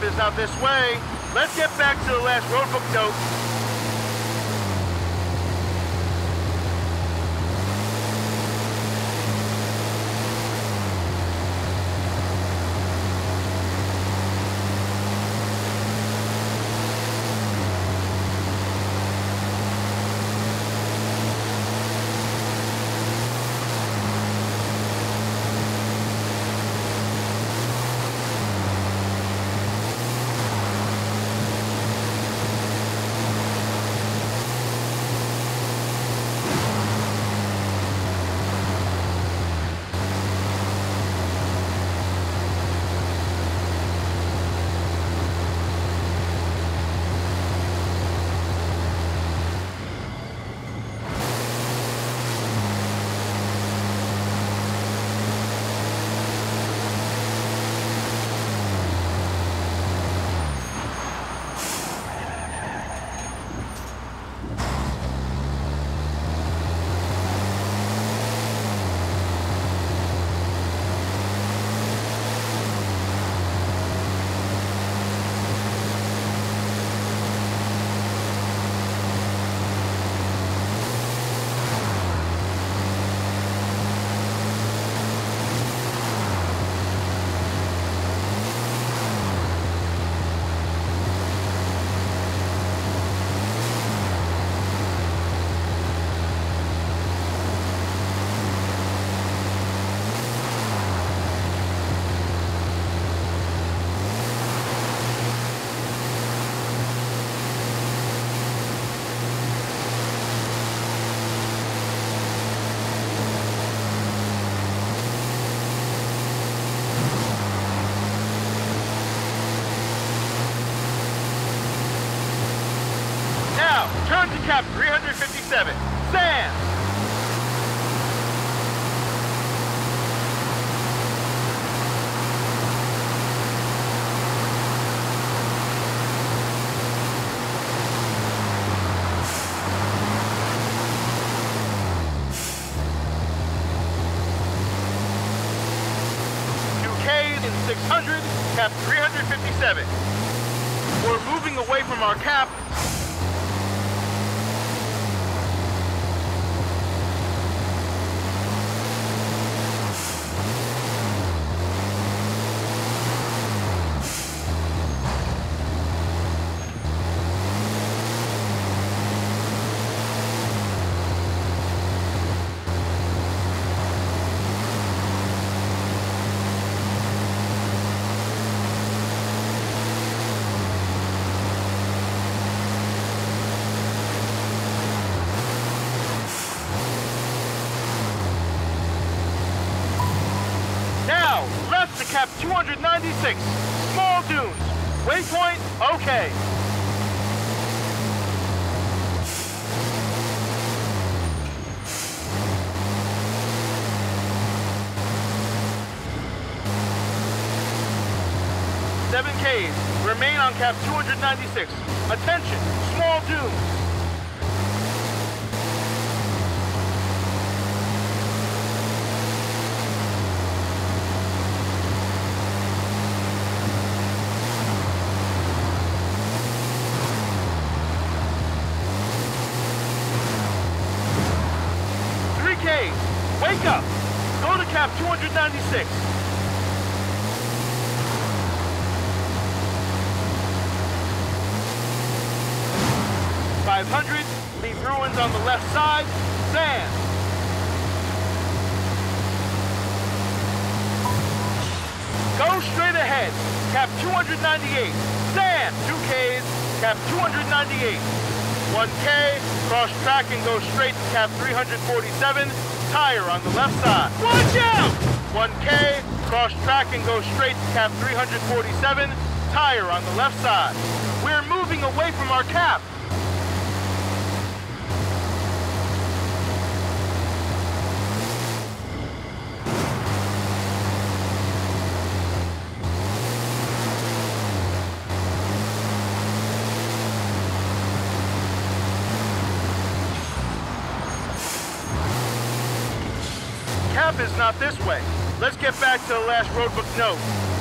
Is not this way. Let's get back to the last roadbook note. 357. Sam! Two Ks in 600, cap 357. We're moving away from our cap Now, left to cap 296. Small dunes. Waypoint, okay. Seven Ks. Remain on cap 296. Attention, small dunes. Go 296. Five hundred. Leave ruins on the left side. Sand. Go straight ahead. Cap 298. Sand. Two Ks. Cap 298. 1K, cross track and go straight to cap 347, tire on the left side. Watch out! 1K, cross track and go straight to cap 347, tire on the left side. We're moving away from our cap. Cap is not this way. Let's get back to the last roadbook note.